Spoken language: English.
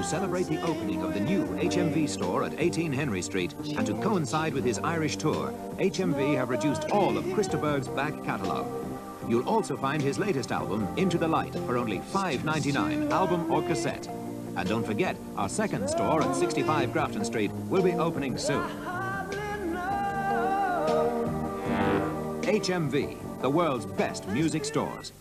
To celebrate the opening of the new HMV store at 18 Henry Street and to coincide with his Irish tour, HMV have reduced all of Chris de Burgh's back catalogue. You'll also find his latest album, Into the Light, for only $5.99, album or cassette. And don't forget, our second store at 65 Grafton Street will be opening soon. HMV, the world's best music stores.